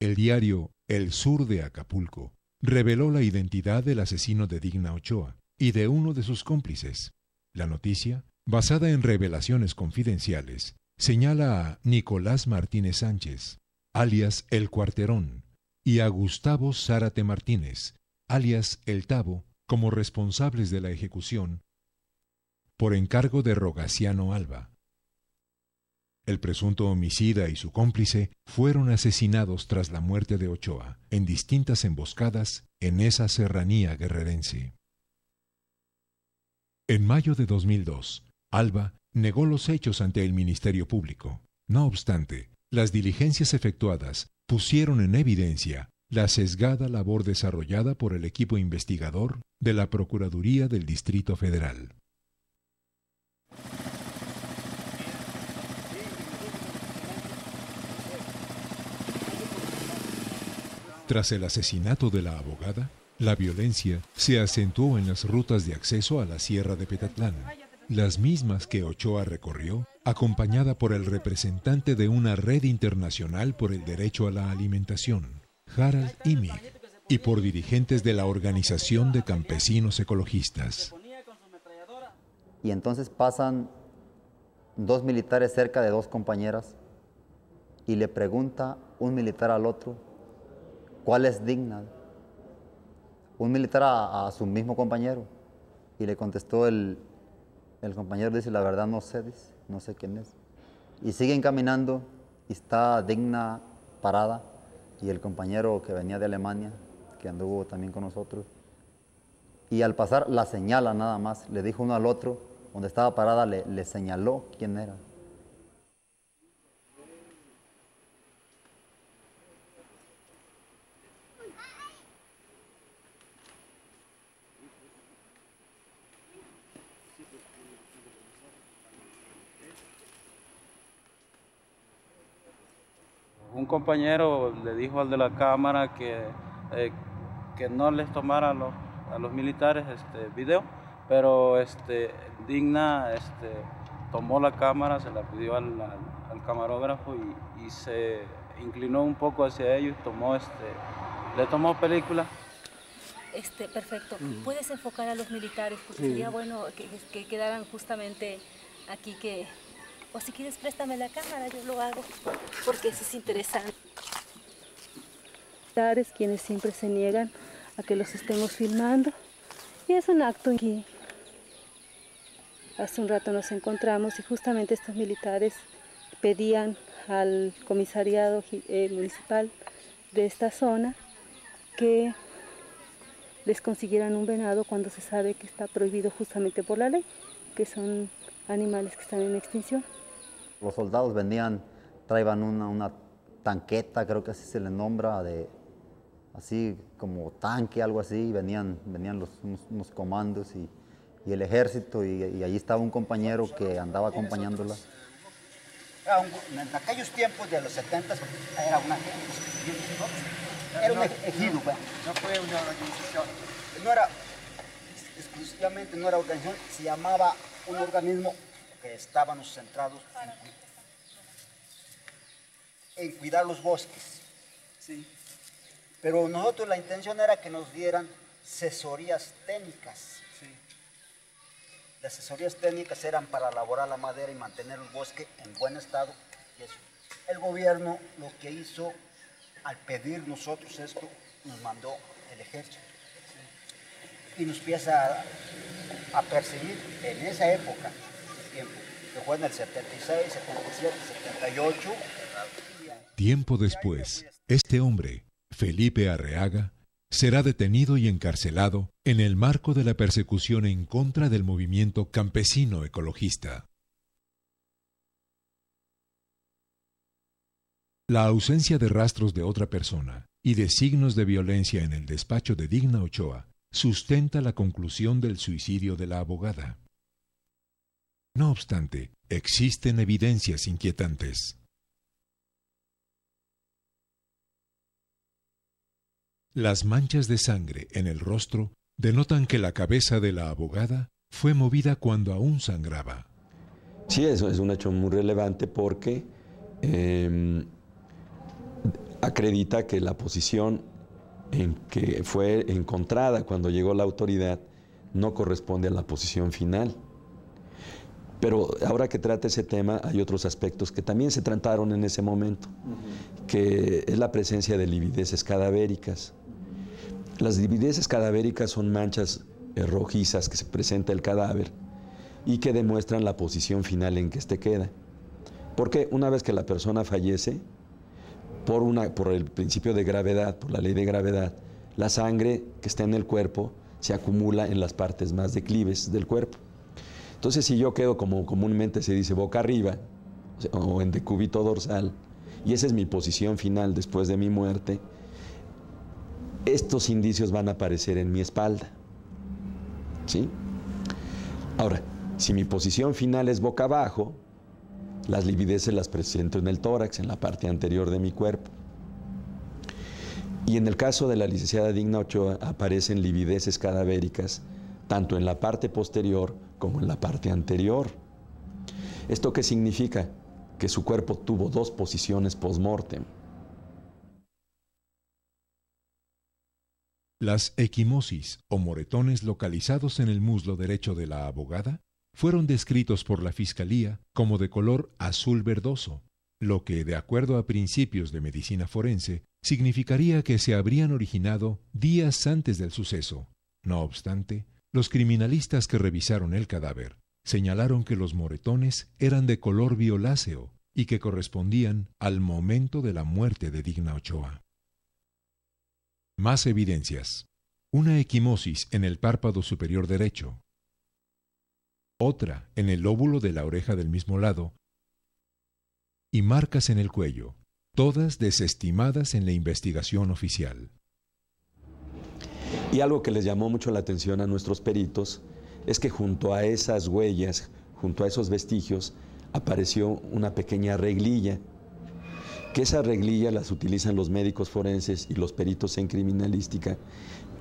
Speaker 2: El diario El Sur de Acapulco reveló la identidad del asesino de Digna Ochoa y de uno de sus cómplices. La noticia, basada en revelaciones confidenciales, señala a Nicolás Martínez Sánchez, alias El Cuarterón, y a Gustavo Zárate Martínez, alias El Tabo, como responsables de la ejecución, por encargo de Rogaciano Alba. El presunto homicida y su cómplice fueron asesinados tras la muerte de Ochoa, en distintas emboscadas en esa serranía guerrerense. En mayo de 2002, Alba negó los hechos ante el Ministerio Público. No obstante, las diligencias efectuadas pusieron en evidencia la sesgada labor desarrollada por el equipo investigador de la Procuraduría del Distrito Federal. Tras el asesinato de la abogada, la violencia se acentuó en las rutas de acceso a la Sierra de Petatlán, las mismas que Ochoa recorrió acompañada por el representante de una red internacional por el derecho a la alimentación, Harald Imig, y por dirigentes de la Organización de Campesinos Ecologistas.
Speaker 20: Y entonces pasan dos militares cerca de dos compañeras y le pregunta un militar al otro, ¿cuál es digna? Un militar a, su mismo compañero y le contestó el, el compañero, dice, la verdad no sé, dice no sé quién es. Y siguen caminando y está digna parada y el compañero que venía de Alemania, que anduvo también con nosotros, y al pasar la señala nada más, le dijo uno al otro, donde estaba parada, le, le señaló quién era.
Speaker 21: Un compañero le dijo al de la cámara que, eh, que no les tomara a los, a los militares este video, pero este, Digna este, tomó la cámara, se la pidió al, camarógrafo y, se inclinó un poco hacia ellos, tomó este, le tomó película.
Speaker 7: Este, perfecto. Puedes enfocar a los militares, porque sería bueno que, que quedaran justamente aquí que o si quieres, préstame la cámara, yo lo hago, porque eso es interesante.
Speaker 1: Quienes siempre se niegan a que los estemos filmando. Y es un acto que hace un rato nos encontramos y justamente estos militares pedían al comisariado eh, municipal de esta zona que les consiguieran un venado cuando se sabe que está prohibido justamente por la ley, que son animales que están en extinción.
Speaker 20: Los soldados venían, traían una, una tanqueta, creo que así se le nombra, de así como tanque, algo así, venían, venían los, unos, comandos y, y, el ejército, y, y, allí estaba un compañero que andaba acompañándola.
Speaker 22: Era un- en aquellos tiempos de los 70 era una era un ejido, pues.
Speaker 23: No fue una organización.
Speaker 22: no era exclusivamente no era organización, se llamaba un organismo que estábamos centrados en, en cuidar los bosques.
Speaker 23: Sí.
Speaker 22: Pero nosotros la intención era que nos dieran asesorías técnicas. Las asesorías técnicas eran para elaborar la madera y mantener el bosque en buen estado. y eso. El gobierno lo que hizo al pedir nosotros esto, nos mandó el ejército. Y nos empieza a, a perseguir en esa época fue en el 76, 77, 78.
Speaker 2: Tiempo después, este hombre, Felipe Arreaga, será detenido y encarcelado en el marco de la persecución en contra del movimiento campesino ecologista. La ausencia de rastros de otra persona y de signos de violencia en el despacho de Digna Ochoa sustenta la conclusión del suicidio de la abogada. No obstante, existen evidencias inquietantes. Las manchas de sangre en el rostro denotan que la cabeza de la abogada fue movida cuando aún sangraba.
Speaker 19: Sí, eso es un hecho muy relevante porque eh, acredita que la posición en que fue encontrada cuando llegó la autoridad no corresponde a la posición final. Pero ahora que trata ese tema, hay otros aspectos que también se trataron en ese momento, que es la presencia de livideces cadavéricas. Las livideces cadavéricas son manchas eh, rojizas que se presenta el cadáver y que demuestran la posición final en que éste queda. Porque una vez que la persona fallece, por, una, por el principio de gravedad, por la ley de gravedad, la sangre que está en el cuerpo se acumula en las partes más declives del cuerpo. Entonces, si yo quedo como comúnmente se dice boca arriba o, en decúbito dorsal, y esa es mi posición final después de mi muerte, estos indicios van a aparecer en mi espalda. ¿Sí? Ahora, si mi posición final es boca abajo, las livideces las presento en el tórax, en la parte anterior de mi cuerpo. Y en el caso de la licenciada Digna Ochoa aparecen livideces cadavéricas tanto en la parte posterior como en la parte anterior. ¿Esto qué significa? Que su cuerpo tuvo dos posiciones post-mortem.
Speaker 2: Las equimosis o moretones localizados en el muslo derecho de la abogada fueron descritos por la Fiscalía como de color azul verdoso, lo que, de acuerdo a principios de medicina forense, significaría que se habrían originado días antes del suceso. No obstante, los criminalistas que revisaron el cadáver señalaron que los moretones eran de color violáceo y que correspondían al momento de la muerte de Digna Ochoa. Más evidencias. Una equimosis en el párpado superior derecho. Otra en el lóbulo de la oreja del mismo lado. Y marcas en el cuello, todas desestimadas en la investigación oficial.
Speaker 19: Y algo que les llamó mucho la atención a nuestros peritos es que junto a esas huellas, junto a esos vestigios, apareció una pequeña reglilla, que esas reglillas las utilizan los médicos forenses y los peritos en criminalística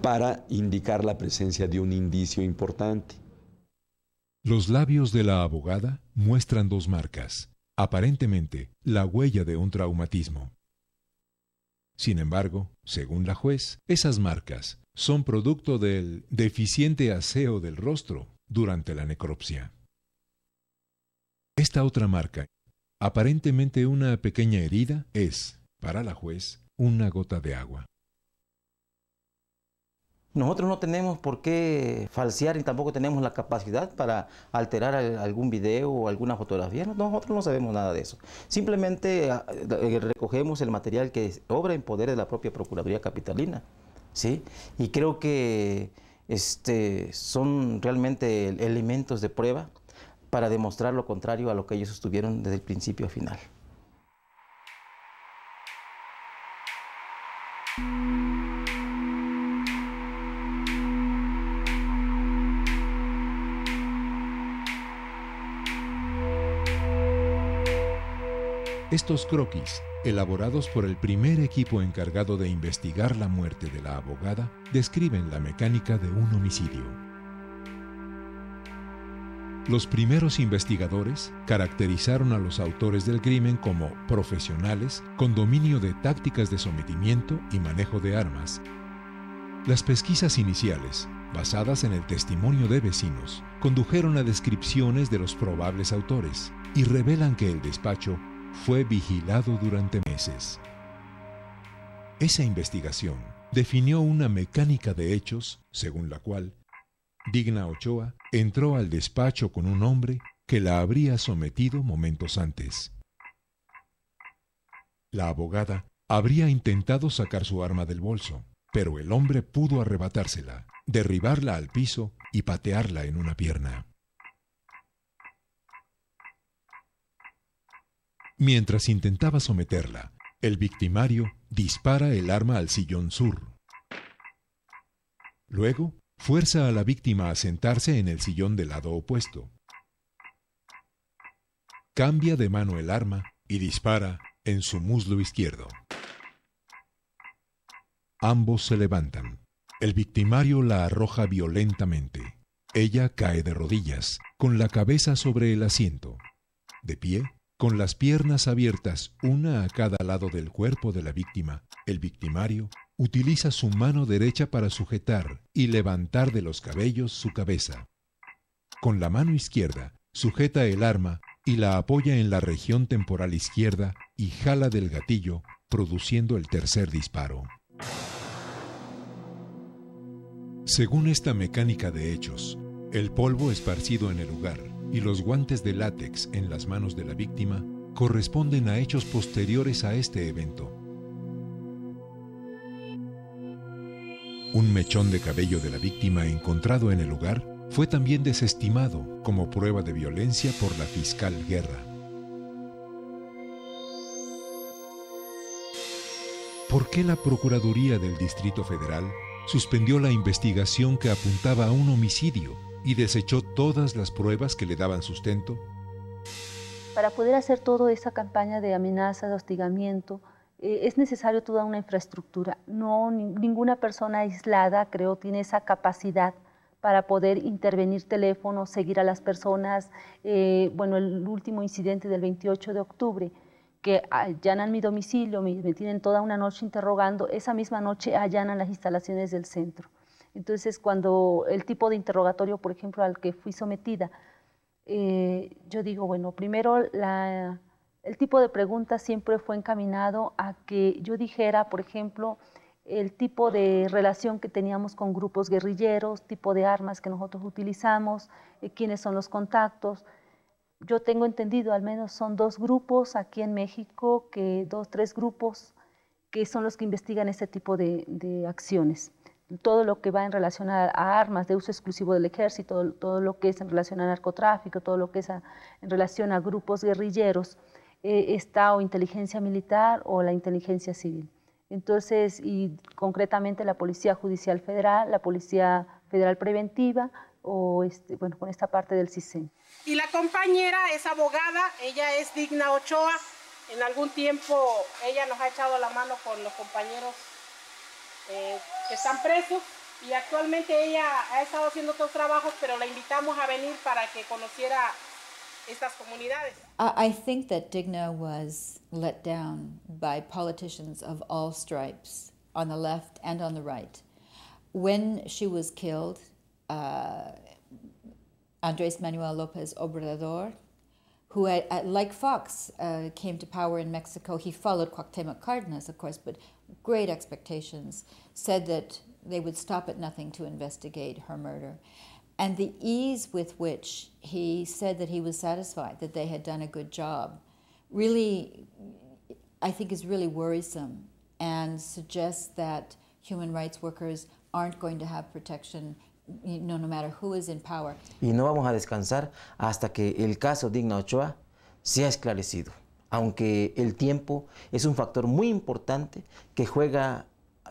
Speaker 19: para indicar la presencia de un indicio importante.
Speaker 2: Los labios de la abogada muestran dos marcas, aparentemente la huella de un traumatismo. Sin embargo, según la juez, esas marcas son producto del deficiente aseo del rostro durante la necropsia. Esta otra marca, aparentemente una pequeña herida, es, para la juez, una gota de agua.
Speaker 15: Nosotros no tenemos por qué falsear y tampoco tenemos la capacidad para alterar algún video o alguna fotografía. Nosotros no sabemos nada de eso. Simplemente eh, recogemos el material que obra en poder de la propia Procuraduría Capitalina. ¿Sí? Y creo que este, son realmente elementos de prueba para demostrar lo contrario a lo que ellos estuvieron desde el principio a final.
Speaker 2: Estos croquis, elaborados por el primer equipo encargado de investigar la muerte de la abogada, describen la mecánica de un homicidio. Los primeros investigadores caracterizaron a los autores del crimen como profesionales con dominio de tácticas de sometimiento y manejo de armas. Las pesquisas iniciales, basadas en el testimonio de vecinos, condujeron a descripciones de los probables autores y revelan que el despacho fue vigilado durante meses. Esa investigación definió una mecánica de hechos según la cual Digna Ochoa entró al despacho con un hombre que la habría sometido momentos antes. La abogada habría intentado sacar su arma del bolso, pero el hombre pudo arrebatársela, derribarla al piso y patearla en una pierna. Mientras intentaba someterla, el victimario dispara el arma al sillón sur. Luego, fuerza a la víctima a sentarse en el sillón del lado opuesto. Cambia de mano el arma y dispara en su muslo izquierdo. Ambos se levantan. El victimario la arroja violentamente. Ella cae de rodillas, con la cabeza sobre el asiento. De pie, con las piernas abiertas una a cada lado del cuerpo de la víctima, el victimario utiliza su mano derecha para sujetar y levantar de los cabellos su cabeza. Con la mano izquierda sujeta el arma y la apoya en la región temporal izquierda y jala del gatillo, produciendo el tercer disparo. Según esta mecánica de hechos, el polvo esparcido en el lugar y los guantes de látex en las manos de la víctima corresponden a hechos posteriores a este evento. Un mechón de cabello de la víctima encontrado en el lugar fue también desestimado como prueba de violencia por la fiscal Guerra. ¿Por qué la Procuraduría del Distrito Federal suspendió la investigación que apuntaba a un homicidio y desechó todas las pruebas que le daban sustento?
Speaker 1: Para poder hacer toda esa campaña de amenaza, de hostigamiento, eh, es necesario toda una infraestructura. No, ninguna persona aislada, creo, tiene esa capacidad para poder intervenir teléfono, seguir a las personas. Eh, bueno, el último incidente del 28 de octubre, que allanan mi domicilio, me, me tienen toda una noche interrogando, esa misma noche allanan las instalaciones del centro. Entonces, cuando el tipo de interrogatorio, por ejemplo, al que fui sometida, eh, yo digo, bueno, primero el tipo de pregunta siempre fue encaminado a que yo dijera, por ejemplo, el tipo de relación que teníamos con grupos guerrilleros, tipo de armas que nosotros utilizamos, eh, quiénes son los contactos. Yo tengo entendido, al menos son dos grupos aquí en México, que dos, tres grupos que son los que investigan este tipo de acciones todo lo que va en relación a, armas de uso exclusivo del ejército, todo lo que es en relación a narcotráfico, todo lo que es en relación a grupos guerrilleros, eh, está o inteligencia militar o la inteligencia civil. Entonces, y concretamente la Policía Judicial Federal, la Policía Federal Preventiva, o este, bueno, con esta parte del CISEN.
Speaker 24: Y la compañera es abogada, ella es Digna Ochoa. En algún tiempo ella nos ha echado la mano con los compañeros eh, están presos y actualmente ella ha estado haciendo otros trabajos, pero la invitamos a venir para que conociera estas comunidades.
Speaker 11: I think that Digna was let down by politicians of all stripes, on the left and on the right. When she was killed, uh, Andres Manuel Lopez Obrador, who, had, like Fox, uh, came to power in Mexico, he followed Cuauhtémoc Cárdenas, of course, but great expectations, said that they would stop at nothing to investigate her murder. And the ease with which he said that he was satisfied that they had done a good job really, I think, is really worrisome and suggests that human rights workers aren't going to have protection no, no matter who is in power.
Speaker 15: Y no vamos a descansar hasta que el caso Digna Ochoa sea esclarecido. Aunque el tiempo es un factor muy importante que juega,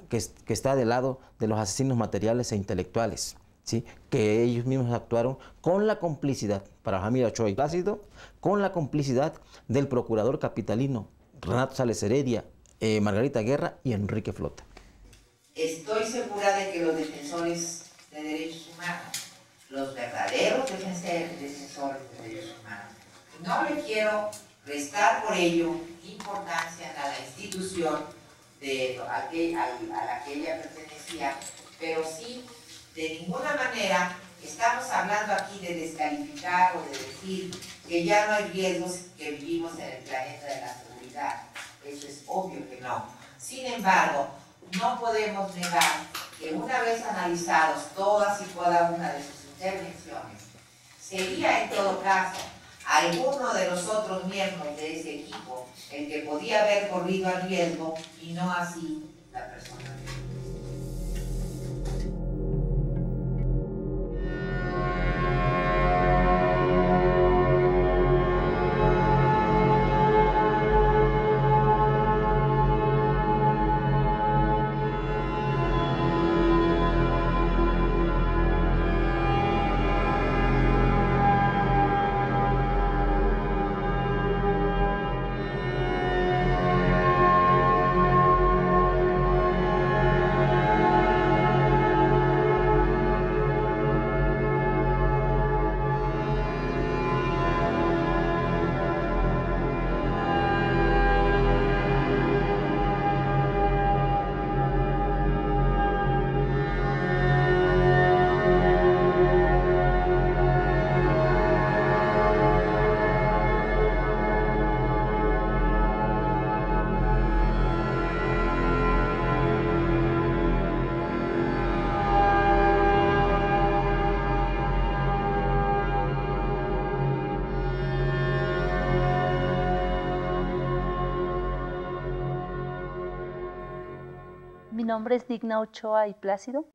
Speaker 15: que, está del lado de los asesinos materiales e intelectuales, ¿sí? que ellos mismos actuaron con la complicidad para familia Ochoa y Plácido, con la complicidad del procurador capitalino Renato Sales Heredia, eh, Margarita Guerra y Enrique Flota.
Speaker 14: Estoy segura de que los defensores de derechos humanos, los verdaderos defensores de derechos humanos, no le quiero restar por ello importancia a la institución de, a, la que ella pertenecía, pero sí, de ninguna manera estamos hablando aquí de descalificar o de decir que ya no hay riesgos que vivimos en el planeta de la seguridad. Eso es obvio que no. Sin embargo, no podemos negar que una vez analizados todas y cada una de sus intervenciones, sería en todo caso alguno de los otros miembros de ese equipo el que podía haber corrido al riesgo y no así la persona.
Speaker 1: Mi nombre es Digna Ochoa y Plácido.